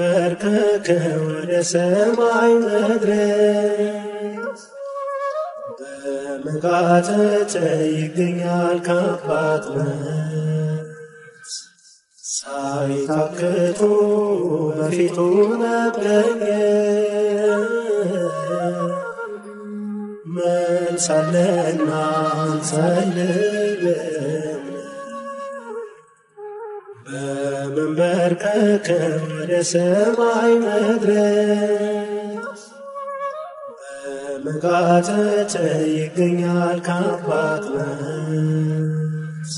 በርከከ ወደ ሰማይ መድረስ። በመቃተት ይገኛል ከአባት መልስ ሳይታክቱ በፊቱ መገኘት መልሳለና አንሰልብም በመንበርከክ ወደ ሰማይ መድረስ። በመቃተት ይገኛል ከአባት መልስ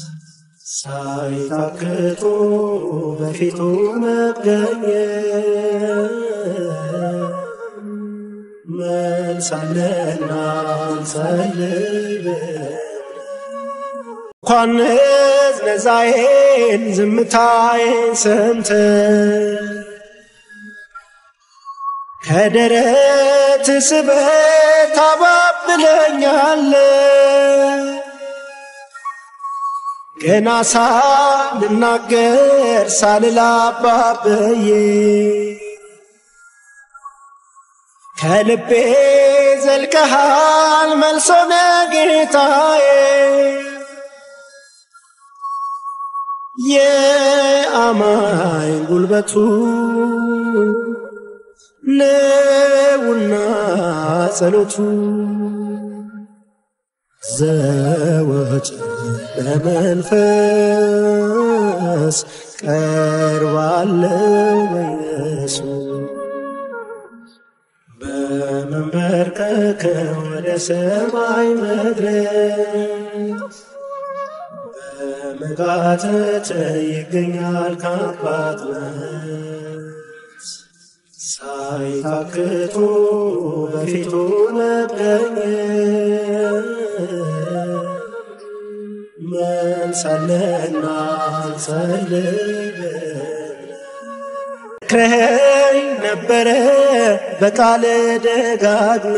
ሳይታክቱ በፊቱ መገኘት። መልሳለና አንሰልብም እንኳን ነዛዬን ዝምታዬን ሰምተ ከደረት ስበት ታባብለኛለ ገና ሳልናገር ሳልላባብዬ ከልቤ ዘልቀሃል መልሶነ ጌታዬ የአማኝ ጉልበቱ ነውና ጸሎቱ ዘወጭ በመንፈስ ቀርባለው በኢየሱስ። በመንበርከክ ወደ ሰማይ መድረስ በመቃተት ይገኛል ከአባት መልስ ሳይታክቱ በፊቱ መገኘት መልሳለና አንሰልብም ክረኸኝ ነበረ በቃል ደጋግመ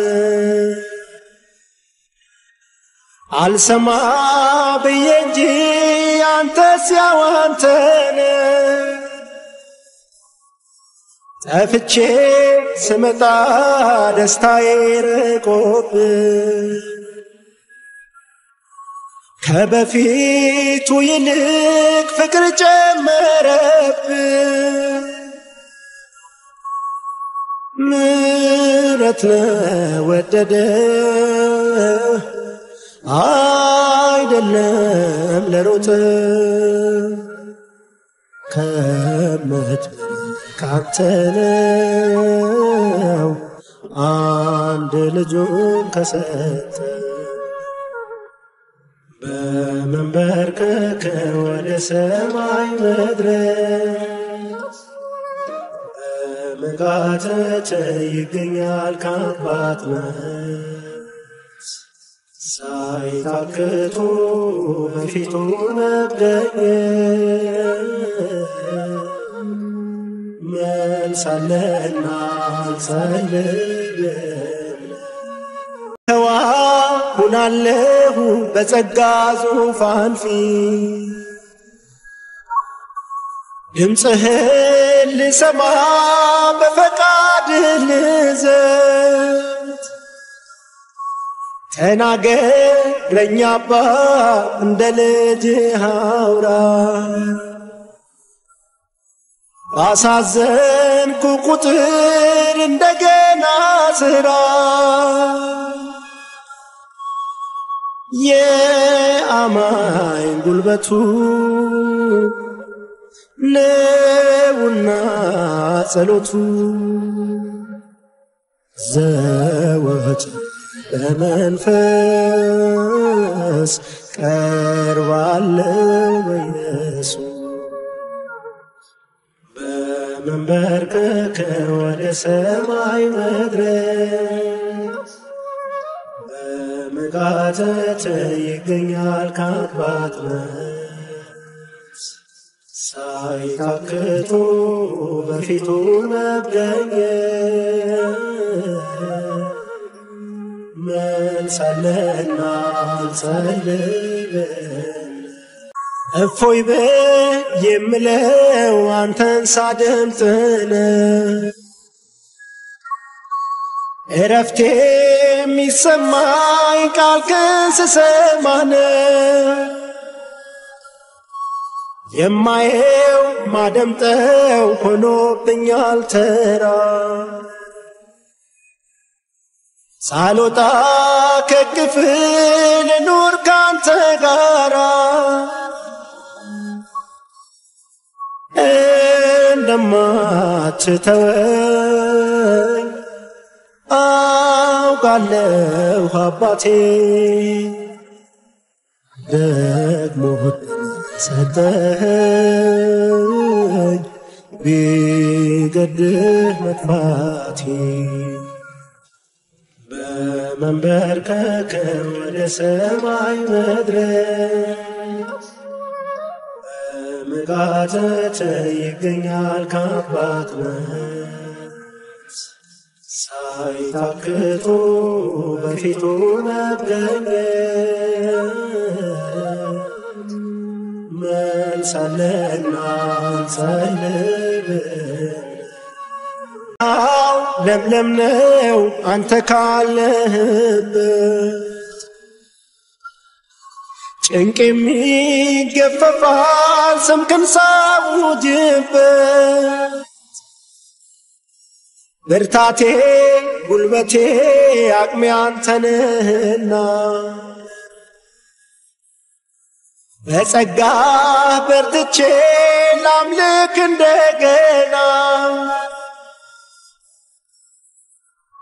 አልሰማ ብዬ እንጂ አንተስ ያው አንተነ ጠፍቼ ስመጣ ደስታዬ ርቆብ። ከበፊቱ ይልቅ ፍቅር ጨመረብ። ምረት ወደደ አይደለም ለሮጥ ከመት ካንተ ነው። አንድ ልጁን ከሰጠ በመንበርከክ ወደ ሰማይ መድረስ በመቃተት ይገኛል ከአባት መልስ ሳይታክቱ በፊቱ መገኘት መልሳለና አንሰልብም ተዋ ሁናለሁ በጸጋ ዙፋን ፊት። ድምፅህን ልሰማ በፈቃድ ልዘት ተናገረኝ አባ እንደ ልጅ አውራ። ባሳዘንኩ ቁጥር እንደገና ስራ። የአማኝ ጉልበቱ ነውና ጸሎቱ ዘወጭ በመንፈስ ቀርባለው በኢየሱስ በመንበርከክ ወደ ሰማይ መድረስ። በመቃተት ይገኛል ከአባት ሳይታክቱ በፊቱ መገኘት መልሳለና አንሰልብም እፎይ በል የምለው አንተን ሳደምጥ ነው። እረፍቴ የሚሰማኝ ቃልህን ስሰማ ነው። የማየው ማደምጠው ሆኖብኛል ተራ ሳልወጣ ከክፍል ኑር ካንተ ጋራ። እንደማትተወኝ አውቃለሁ አባቴ። ደግሞ ሰጠኸኝ ቢገድህ መጥፋቴ በመንበርከክ ወደ ሰማይ መድረስ። በመቃተት ይገኛል ከአባት መልስ ሳይታክቱ በፊቱ መገኘት። መልሳለና አው ለምለም ነው አንተ ካለህበት ጭንቅ የሚገፈፋል ስምክን ሳውጅበት ብርታቴ ጉልበቴ አቅሜ አንተንህና በጸጋ በርትቼ ላምልክ እንደገና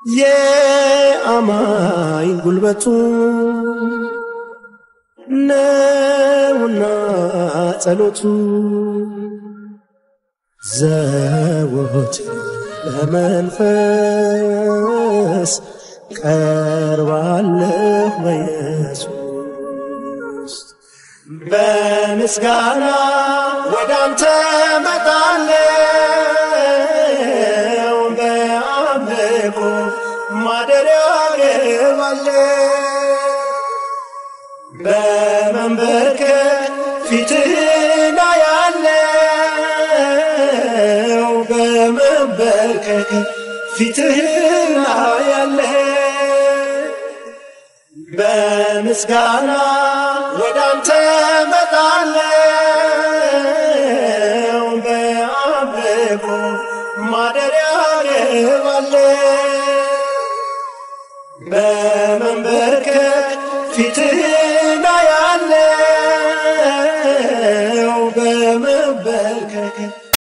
የአማኝ ጉልበቱ ነውና ጸሎቱ ዘወት በመንፈስ ቀርባለሁ በኢየሱስ። በምስጋና ወደ አንተ መጣለው በመንበርከክ ፊትህን አያለው በምስጋና ወደ አንተ መጣለው በአምልኮ ማደሪያ ገባለው በመ